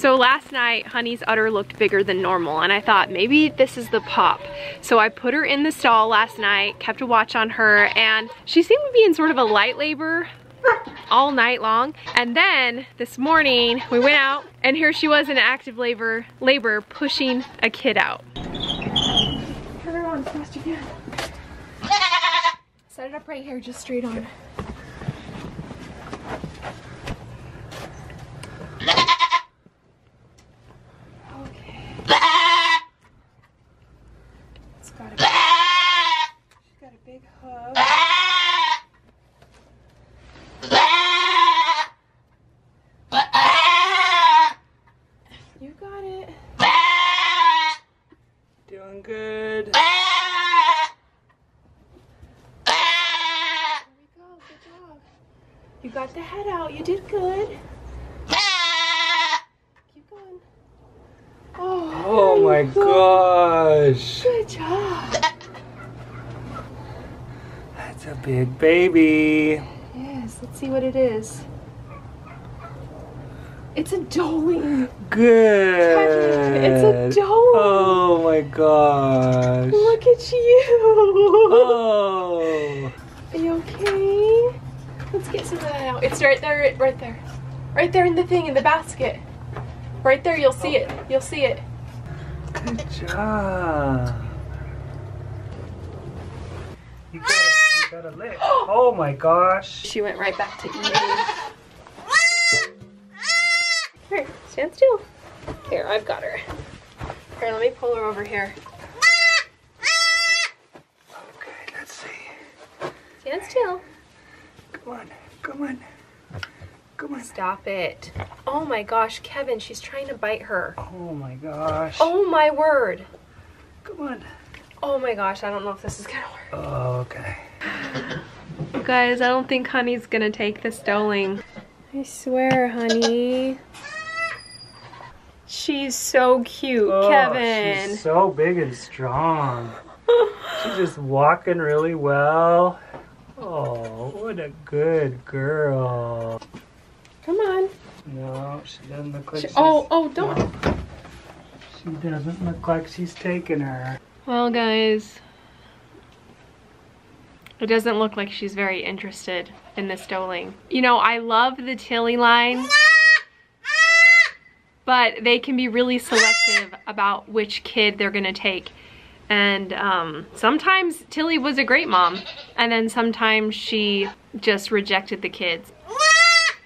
So last night, Honey's udder looked bigger than normal and I thought maybe this is the pop. So I put her in the stall last night, kept a watch on her, and she seemed to be in sort of a light labor all night long. And then this morning we went out and here she was in active labor, labor pushing a kid out. Turn her on as fast as you can. Set it up right here, just straight on. Okay. It's got a, she's got a big hub. You got it. Doing good. There we go. Good job. You got the head out. You did good. Keep going. Oh. Oh my gosh. Good job. That's a big baby. Yes. Let's see what it is. It's a doeling. Good. It's a doll. Oh my gosh. Look at you. Oh. Are you okay? Let's get some of that out. It's right there, right there. Right there in the thing, in the basket. Right there, you'll see it. You'll see it. Good job. You got a, you got a lick. Oh my gosh. She went right back to eating. Here, stand still. Here, I've got her. Here, let me pull her over here. Okay, let's see. Stand still. Come on, come on. Come on. Stop it. Oh my gosh, Kevin, she's trying to bite her. Oh my gosh. Oh my word. Come on. Oh my gosh, I don't know if this is gonna work. Oh, okay. You guys, I don't think Honey's gonna take this doeling. I swear, Honey. She's so cute, Oh, Kevin. She's so big and strong. She's just walking really well. Oh, what a good girl. Come on. No, she doesn't look like She- she's... oh, oh, don't. No. She doesn't look like she's taking her. Well, guys, it doesn't look like she's very interested in this doeling. You know, I love the Tilly line, but they can be really selective about which kid they're gonna take. And um, sometimes Tilly was a great mom, and then sometimes she just rejected the kids.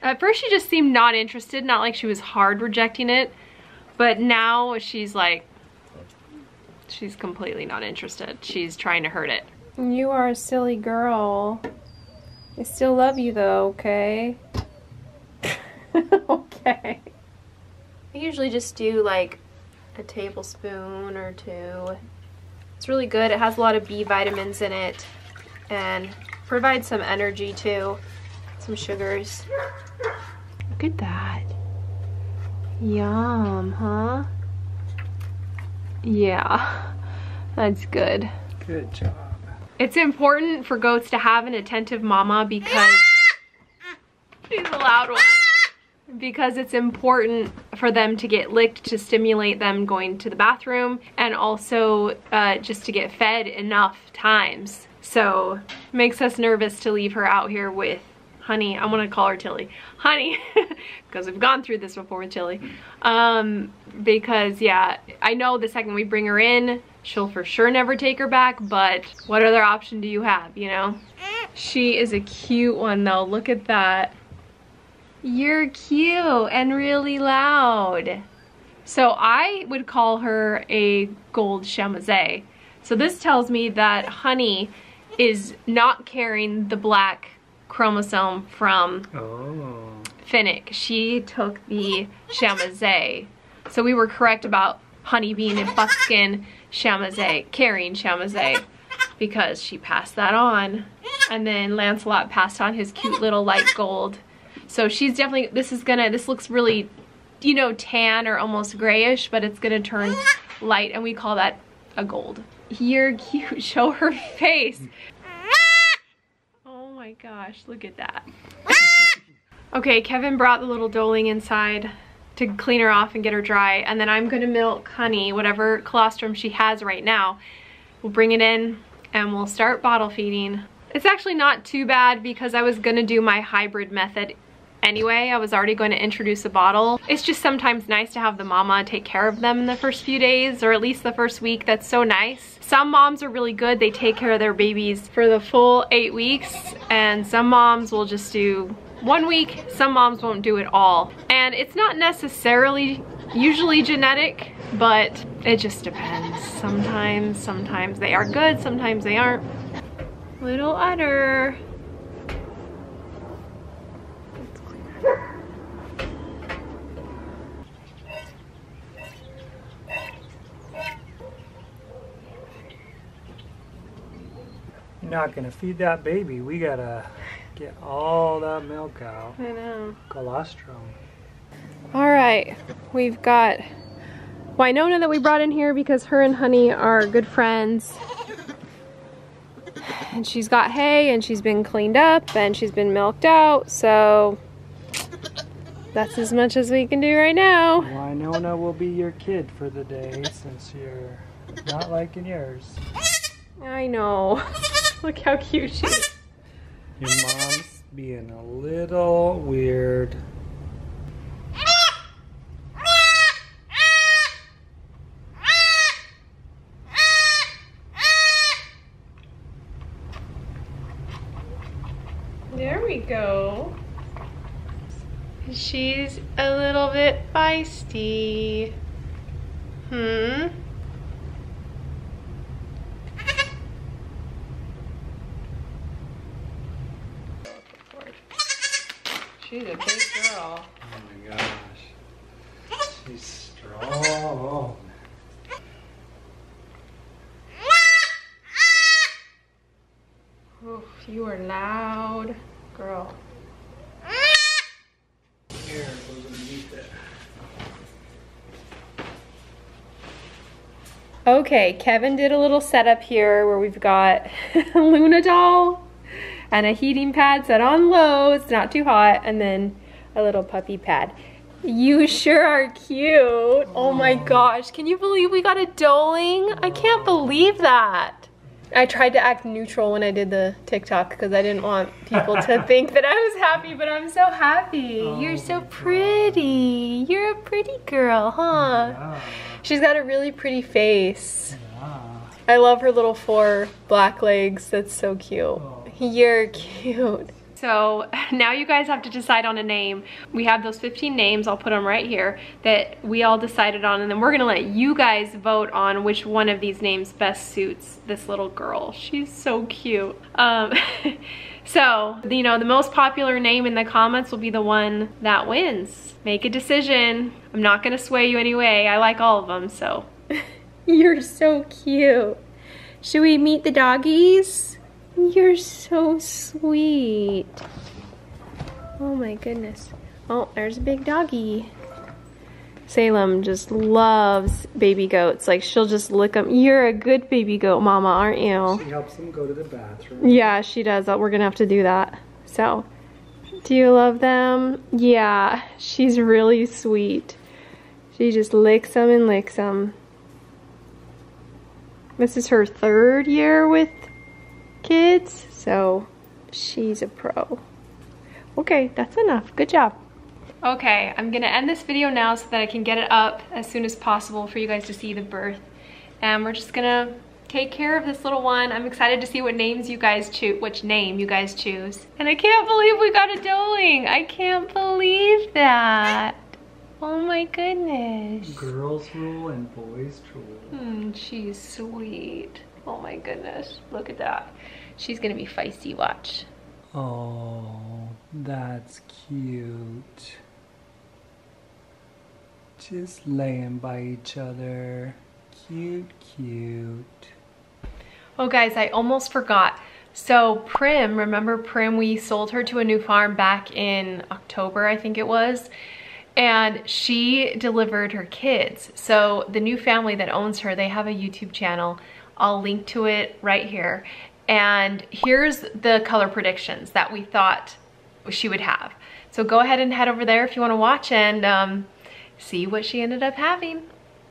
At first, she just seemed not interested, not like she was hard rejecting it, but now she's like, she's completely not interested. She's trying to hurt it. You are a silly girl. I still love you though, okay? okay. I usually just do like a tablespoon or two. It's really good. It has a lot of B vitamins in it and provides some energy too. Some sugars. Look at that. Yum, huh? Yeah, that's good. Good job. It's important for goats to have an attentive mama because ah! she's a loud one. Because it's important for them to get licked to stimulate them going to the bathroom and also uh, just to get fed enough times. So makes us nervous to leave her out here with Honey. I want to call her Tilly. Honey, because we've gone through this before with Tilly. Um, because yeah, I know the second we bring her in, she'll for sure never take her back, but what other option do you have, you know? She is a cute one though, look at that. You're cute and really loud. So I would call her a gold chamoisee. So this tells me that Honey is not carrying the black chromosome from Oh. Finnick. She took the chamoisee. So we were correct about Honey being a buckskin chamoisee, carrying chamoisee, because she passed that on. And then Lancelot passed on his cute little light gold. So she's definitely, this is gonna, this looks really, you know, tan or almost grayish, but it's gonna turn light and we call that a gold. You're cute, show her face. Oh my gosh, look at that. Okay, Kevin brought the little doeling inside to clean her off and get her dry. And then I'm gonna milk Honey, whatever colostrum she has right now. We'll bring it in and we'll start bottle feeding. It's actually not too bad because I was gonna do my hybrid method anyway. I was already going to introduce a bottle. It's just sometimes nice to have the mama take care of them in the first few days or at least the first week. That's so nice. Some moms are really good. They take care of their babies for the full eight weeks and some moms will just do one week. Some moms won't do it all. And it's not necessarily usually genetic, but it just depends. Sometimes, sometimes they are good, sometimes they aren't. Little udder. Not gonna feed that baby. We gotta get all that milk out. I know. Colostrum. All right, we've got Winona that we brought in here because her and Honey are good friends. And she's got hay and she's been cleaned up and she's been milked out, so that's as much as we can do right now. Winona will be your kid for the day since you're not liking yours. I know. Look how cute she is. Your mom's being a little weird. There we go. She's a little bit feisty. Hmm. She's a big girl. Oh my gosh. She's strong. Oof, you are loud, girl. Here, goes underneath it. Okay, Kevin did a little setup here where we've got Luna doll and a heating pad set on low, it's not too hot, and then a little puppy pad. You sure are cute. Oh my gosh, can you believe we got a doeling? I can't believe that. I tried to act neutral when I did the TikTok because I didn't want people to think that I was happy, but I'm so happy. Oh You're so pretty. You're a pretty girl, huh? Yeah. She's got a really pretty face. Yeah. I love her little four black legs. That's so cute. Oh. You're cute. So now you guys have to decide on a name. We have those 15 names, I'll put them right here, that we all decided on and then we're gonna let you guys vote on which one of these names best suits this little girl. She's so cute. Um, so, you know, the most popular name in the comments will be the one that wins. Make a decision. I'm not gonna sway you anyway. I like all of them, so. You're so cute. Should we meet the doggies? You're so sweet. Oh my goodness. Oh, there's a big doggy. Salem just loves baby goats. Like she'll just lick them. You're a good baby goat mama, aren't you? She helps them go to the bathroom. Yeah, she does. We're gonna have to do that. So, do you love them? Yeah, she's really sweet. She just licks them and licks them. This is her third year with kids, so she's a pro. Okay, that's enough. Good job. Okay, I'm gonna end this video now so that I can get it up as soon as possible for you guys to see the birth. And we're just gonna take care of this little one. I'm excited to see what names you guys choose, which name you guys choose. And I can't believe we got a doeling. I can't believe that. Oh my goodness. Girls rule and boys rule. Hmm, she's sweet. Oh my goodness, look at that. She's gonna be feisty, watch. Oh, that's cute. Just laying by each other. Cute, cute. Oh guys, I almost forgot. So Prim, remember Prim, we sold her to a new farm back in October, I think it was. And she delivered her kids. So the new family that owns her, they have a YouTube channel. I'll link to it right here. And here's the color predictions that we thought she would have. So go ahead and head over there if you wanna watch and um, see what she ended up having.